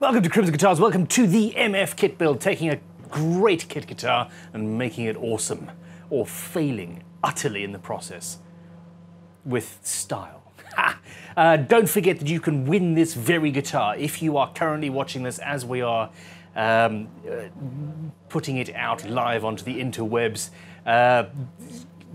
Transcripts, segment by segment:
Welcome to Crimson Guitars. Welcome to the MF kit build, taking a great kit guitar and making it awesome, or failing utterly in the process with style. uh, don't forget that you can win this very guitar if you are currently watching this as we are um, uh, putting it out live onto the interwebs. Uh,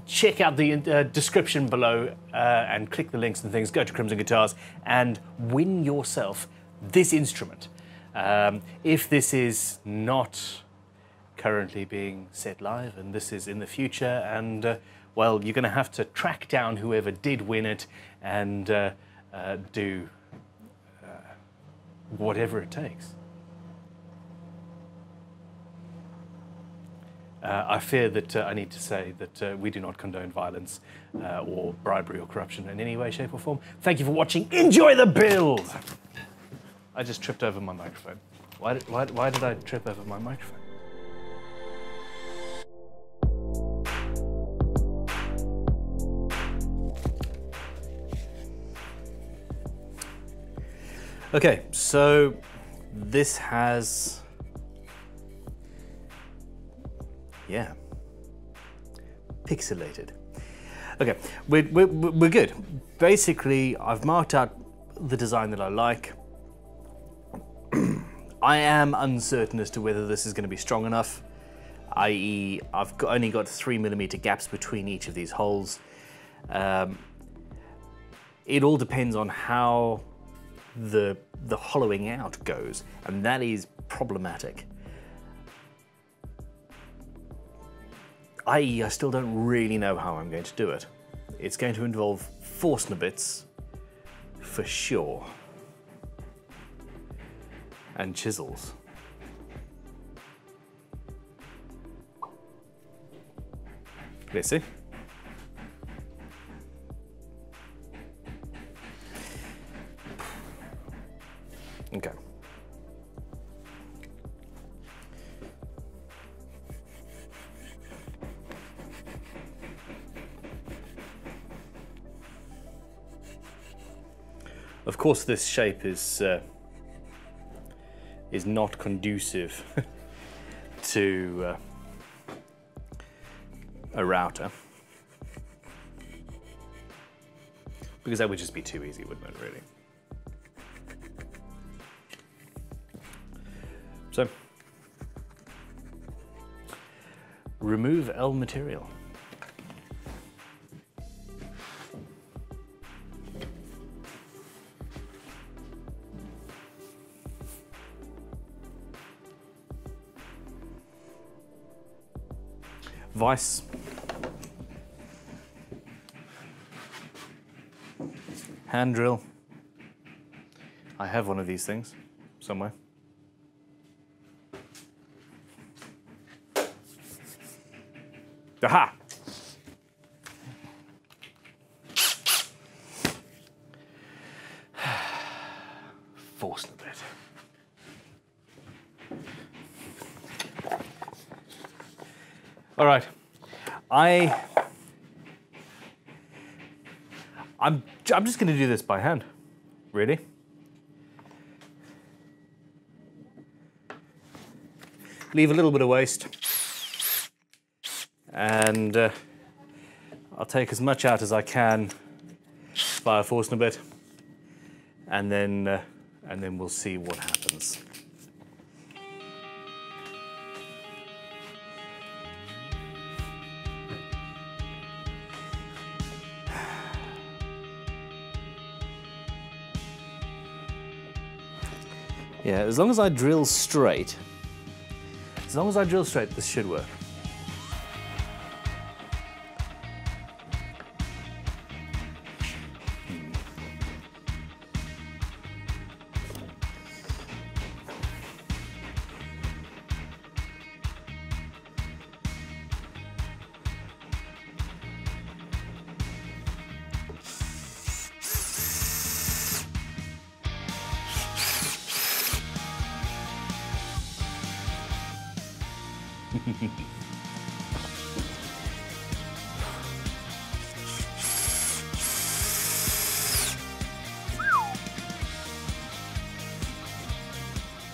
check out the uh, description below uh, and click the links and things. Go to Crimson Guitars and win yourself this instrument. Um, if this is not currently being set live and this is in the future, and uh, well, you're going to have to track down whoever did win it and uh, uh, do uh, whatever it takes. Uh, I fear that uh, I need to say that we do not condone violence or bribery or corruption in any way, shape, or form. Thank you for watching. Enjoy the build! I just tripped over my microphone. Why did, why, why did I trip over my microphone? Okay, so this has yeah. Pixelated. Okay, we're, we're, we're good. Basically, I've marked out the design that I like. I am uncertain as to whether this is going to be strong enough, i.e. I've got, only got three millimeter gaps between each of these holes. Um, it all depends on how the, the hollowing out goes, and that is problematic. i.e. I still don't really know how I'm going to do it. It's going to involve Forstner bits, for sure, and chisels. Let's see. Okay. Of course, this shape is uh, is not conducive to uh, a router because that would just be too easy, wouldn't it? Really. So, remove L material. Vice. Hand drill. I have one of these things somewhere. Aha! Forstner bit. All right. I I'm I'm just going to do this by hand. Really? Leave a little bit of waste. And uh, I'll take as much out as I can by via a bit. And then uh, and then we'll see what happens. Yeah, as long as I drill straight, as long as I drill straight, this should work.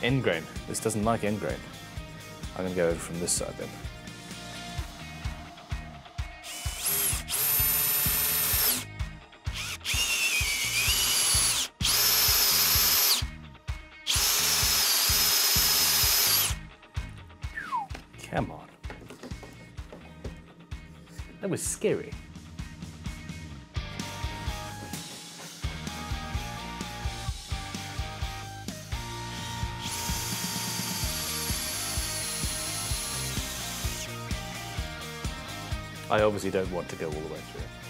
End grain. This doesn't like end grain. I'm gonna go from this side then. Was scary. I obviously don't want to go all the way through.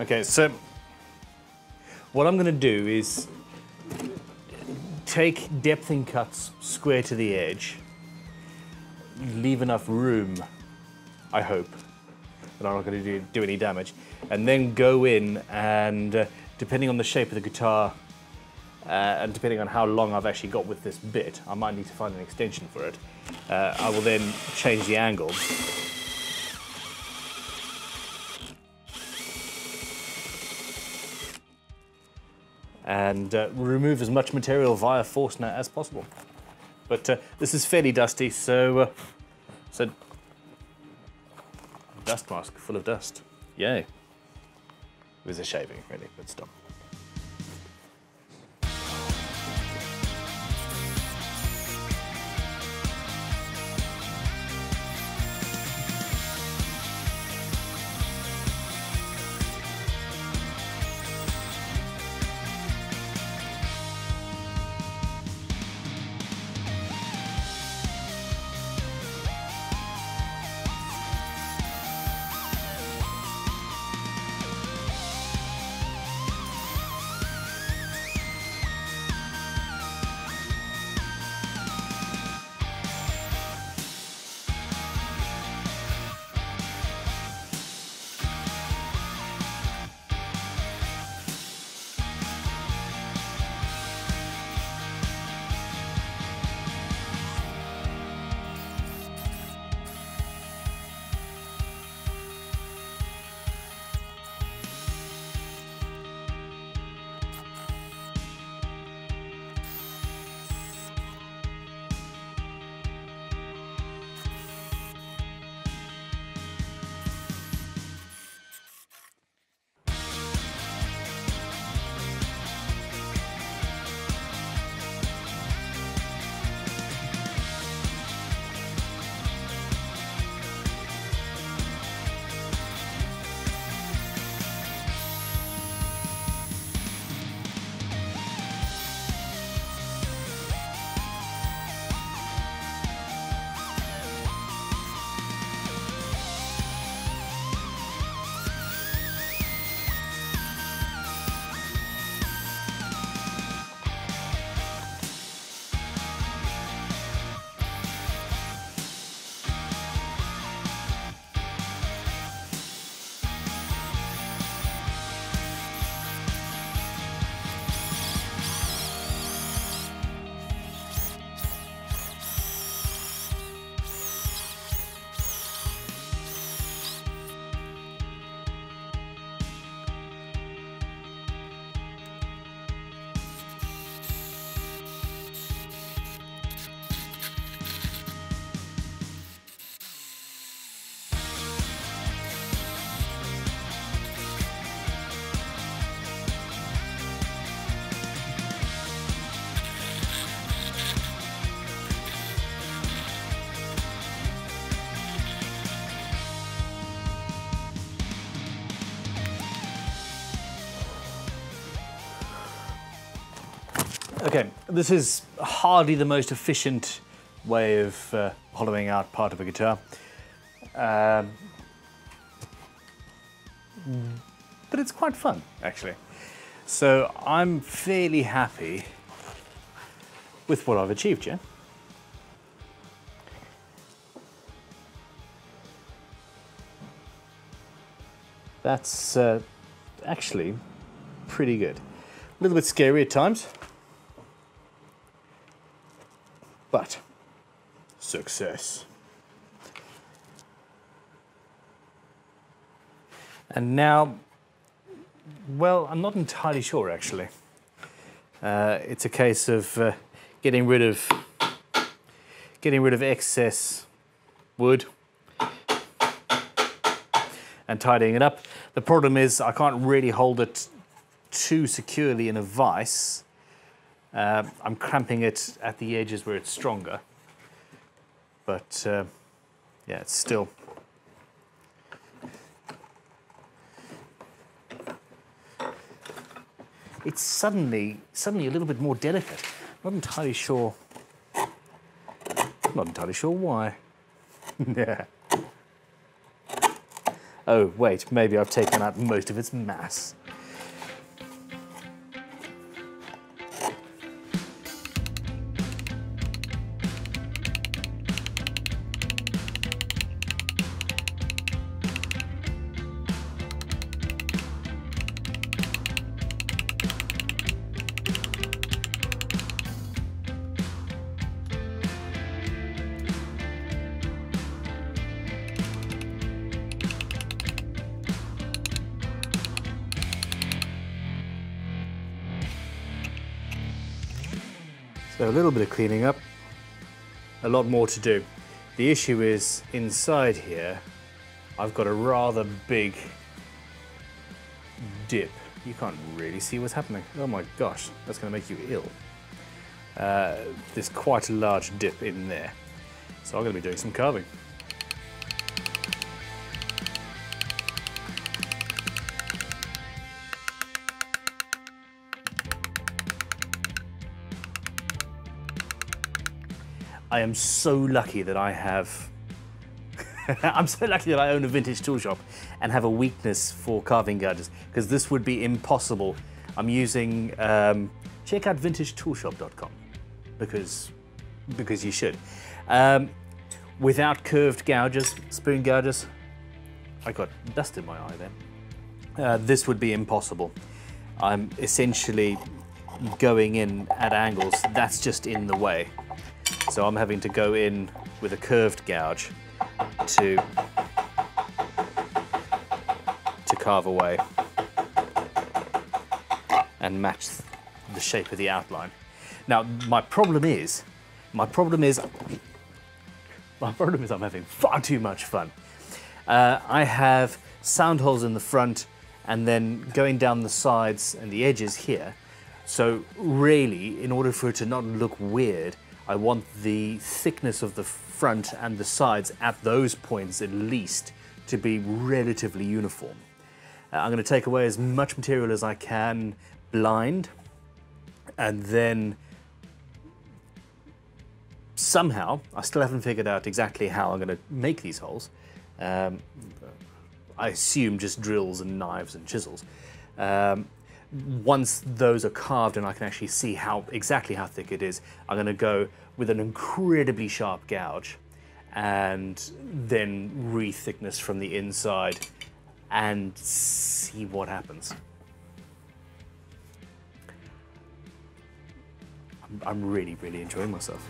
Okay, so what I'm going to do is take depthing cuts square to the edge, leave enough room, I hope, that I'm not going to do, do any damage, and then go in and, uh, depending on the shape of the guitar uh, and depending on how long I've actually got with this bit, I might need to find an extension for it. Uh, I will then change the angle and uh, remove as much material via Forstner as possible. But uh, this is fairly dusty, so uh, so dust mask full of dust. Yay! It was a shaving, really, but still. This is hardly the most efficient way of uh, hollowing out part of a guitar. Um, but it's quite fun, actually. So I'm fairly happy with what I've achieved, yeah? That's uh, actually pretty good. A little bit scary at times, but Success. And now, well, I'm not entirely sure actually. Uh, it's a case of uh, getting rid of getting rid of excess wood and tidying it up. The problem is I can't really hold it too securely in a vise. Uh, I'm cramping it at the edges where it's stronger. But uh, yeah, it's still it's suddenly suddenly a little bit more delicate. Not entirely sure. Not entirely sure why. yeah. Oh wait, maybe I've taken out most of its mass. So a little bit of cleaning up, a lot more to do. The issue is inside here, I've got a rather big dip. You can't really see what's happening. Oh my gosh, that's going to make you ill. Uh, there's quite a large dip in there. So I'm going to be doing some carving. I am so lucky that I have. I'm so lucky that I own a vintage tool shop and have a weakness for carving gouges because this would be impossible. I'm using. Um, check out vintagetoolshop.com because because you should. Um, without curved gouges, spoon gouges, I got dust in my eye then. Uh, this would be impossible. I'm essentially going in at angles. That's just in the way. So I'm having to go in with a curved gouge to, to carve away and match the shape of the outline. Now, my problem is, my problem is, my problem is I'm having far too much fun. Uh, I have sound holes in the front and then going down the sides and the edges here. So really, in order for it to not look weird, I want the thickness of the front and the sides at those points at least to be relatively uniform. Uh, I'm going to take away as much material as I can blind and then somehow, I still haven't figured out exactly how I'm going to make these holes. Um, I assume just drills and knives and chisels. Um, once those are carved and I can actually see how exactly how thick it is, I'm going to go with an incredibly sharp gouge and then re-thickness from the inside and see what happens. I'm, I'm really, really enjoying myself.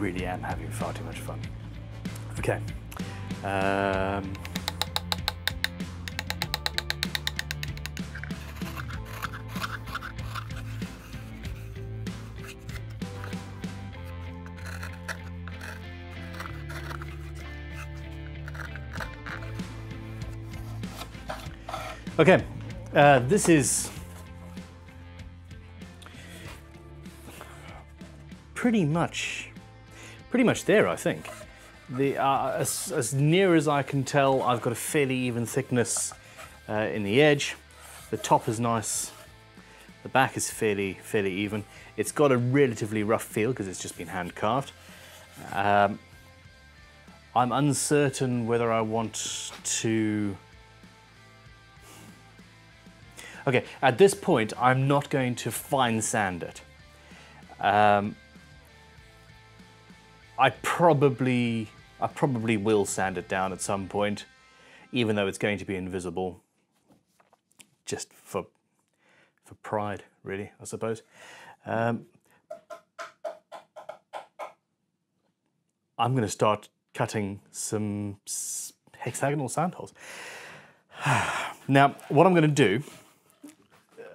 Really am having far too much fun. Okay. Um, okay. Uh, this is pretty much pretty much there, I think. The, uh, as, as near as I can tell, I've got a fairly even thickness uh, in the edge. The top is nice. The back is fairly, fairly even. It's got a relatively rough feel because it's just been hand carved. Um, I'm uncertain whether I want to... Okay, at this point, I'm not going to fine sand it. Um, I probably, I probably will sand it down at some point, even though it's going to be invisible, just for, for pride, really, I suppose. Um, I'm going to start cutting some hexagonal sound holes. now, what I'm going to do,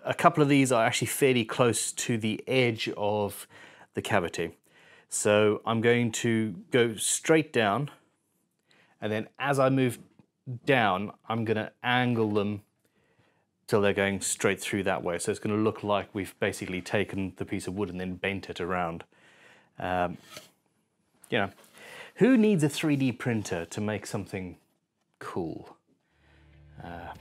a couple of these are actually fairly close to the edge of the cavity. So I'm going to go straight down and then as I move down, I'm going to angle them till they're going straight through that way. So it's going to look like we've basically taken the piece of wood and then bent it around. Um, you know, who needs a 3D printer to make something cool? Uh,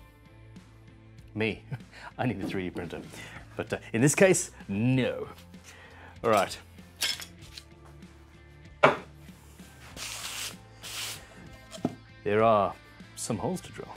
me. I need a 3D printer. But uh, in this case, no. All right. There are some holes to drill.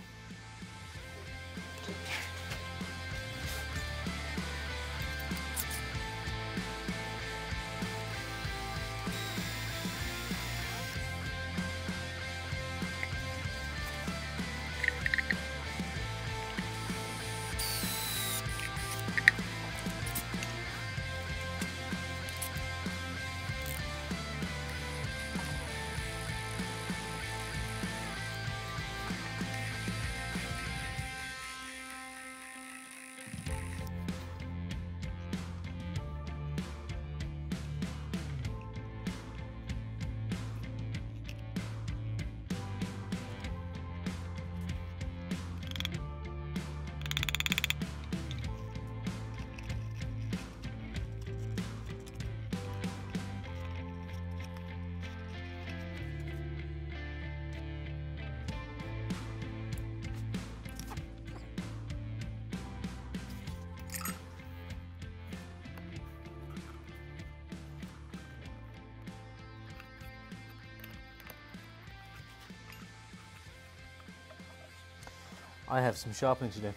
I have some sharpening to do.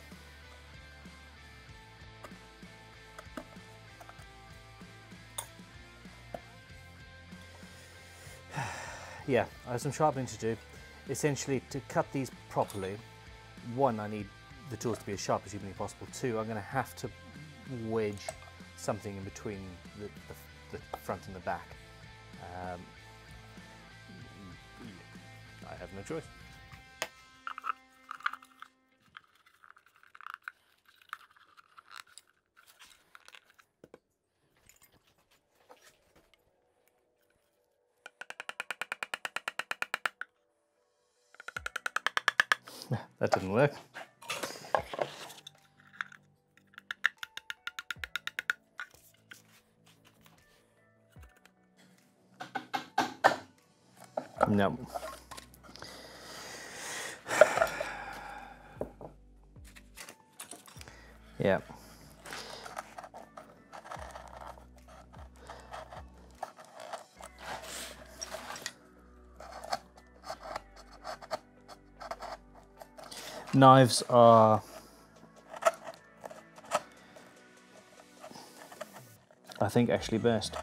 yeah, I have some sharpening to do. Essentially, to cut these properly, one, I need the tools to be as sharp as humanly possible. Two, I'm going to have to wedge something in between the, the, the front and the back. Um, I have no choice. That didn't work. No. yeah. Knives are I think actually best.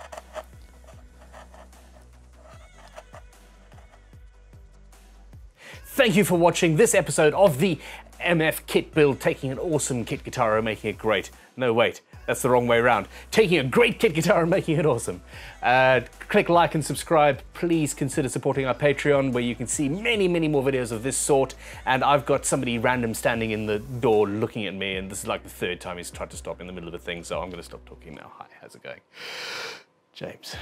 Thank you for watching this episode of the MF kit build, taking an awesome kit guitar and making it great. No, wait, that's the wrong way around. Taking a great kit guitar and making it awesome. Uh, click like and subscribe. Please consider supporting our Patreon where you can see many, many more videos of this sort. And I've got somebody random standing in the door looking at me and this is like the third time he's tried to stop in the middle of a thing, so I'm gonna stop talking now. Hi, how's it going? James.